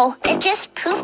Oh, it just pooped.